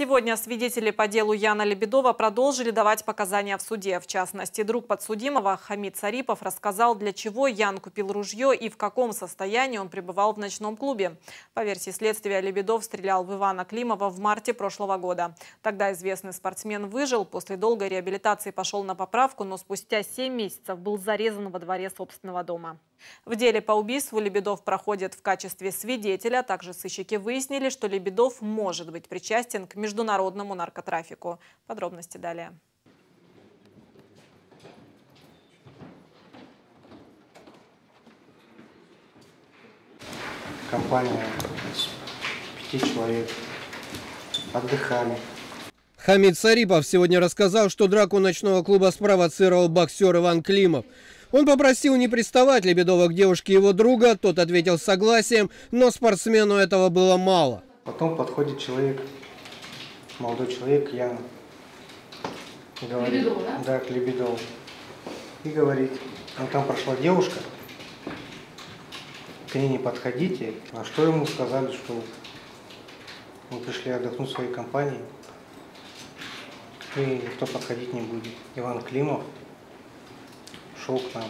Сегодня свидетели по делу Яна Лебедова продолжили давать показания в суде. В частности, друг подсудимого Хамид Сарипов рассказал, для чего Ян купил ружье и в каком состоянии он пребывал в ночном клубе. По версии следствия, Лебедов стрелял в Ивана Климова в марте прошлого года. Тогда известный спортсмен выжил, после долгой реабилитации пошел на поправку, но спустя 7 месяцев был зарезан во дворе собственного дома. В деле по убийству Лебедов проходит в качестве свидетеля. Также сыщики выяснили, что Лебедов может быть причастен к международному наркотрафику. Подробности далее. Компания из пяти человек отдыхали. Хамид Сарипов сегодня рассказал, что драку ночного клуба спровоцировал боксер Иван Климов. Он попросил не приставать Лебедова к девушке его друга, тот ответил согласием, но спортсмену этого было мало. Потом подходит человек, молодой человек, Ян. Говорит, Лебедов, да? Да, к Лебедову. И говорит, ну там прошла девушка, к ней не подходите. А что ему сказали, что мы пришли отдохнуть в своей компании, и никто подходить не будет. Иван Климов шел к нам.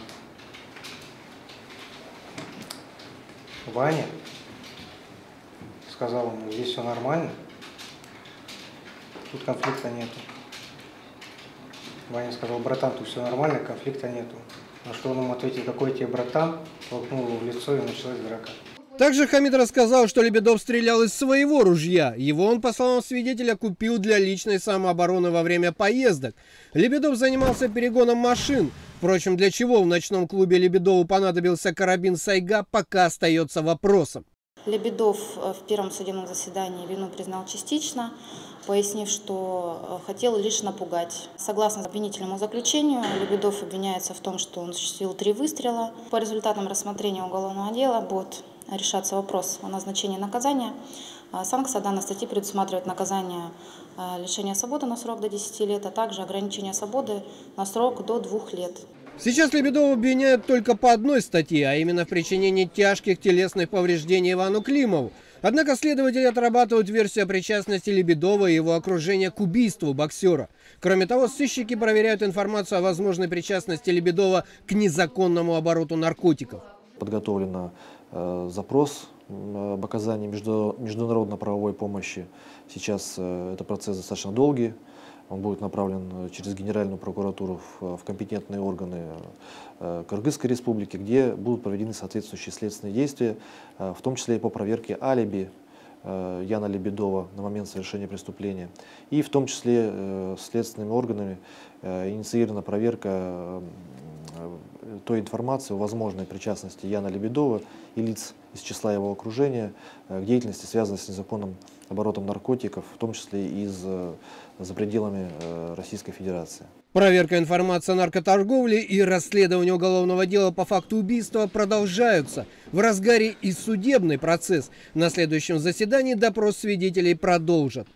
Ваня сказал ему, здесь все нормально, тут конфликта нету. Ваня сказал, братан, тут все нормально, конфликта нету. На что он ему ответил, какой тебе братан, толкнул его в лицо и началась драка. Также Хамид рассказал, что Лебедов стрелял из своего ружья. Его он, по словам свидетеля, купил для личной самообороны во время поездок. Лебедов занимался перегоном машин. Впрочем, для чего в ночном клубе Лебедову понадобился карабин Сайга, пока остается вопросом. Лебедов э, в первом судебном заседании вину признал частично, пояснив, что э, хотел лишь напугать. Согласно обвинительному заключению, Лебедов обвиняется в том, что он осуществил три выстрела. По результатам рассмотрения уголовного дела будет решаться вопрос о назначении наказания. А санкция данной статьи предусматривает наказание э, лишения свободы на срок до 10 лет, а также ограничение свободы на срок до 2 лет. Сейчас Лебедова обвиняют только по одной статье, а именно в причинении тяжких телесных повреждений Ивану Климову. Однако следователи отрабатывают версию о причастности Лебедова и его окружения к убийству боксера. Кроме того, сыщики проверяют информацию о возможной причастности Лебедова к незаконному обороту наркотиков. Подготовлен э, запрос об оказании между, международно-правовой помощи. Сейчас э, это процесс достаточно долгий. Он будет направлен э, через Генеральную прокуратуру в, компетентные органы Кыргызской республики, где будут проведены соответствующие следственные действия, в том числе и по проверке алиби Яна Лебедова на момент совершения преступления. И в том числе следственными органами инициирована проверка той информации о возможной причастности Яна Лебедова и лиц из числа его окружения к деятельности, связанной с незаконным оборотом наркотиков, в том числе и из, за пределами э, Российской Федерации. Проверка информации о наркоторговле и расследование уголовного дела по факту убийства продолжаются. В разгаре и судебный процесс. На следующем заседании допрос свидетелей продолжат.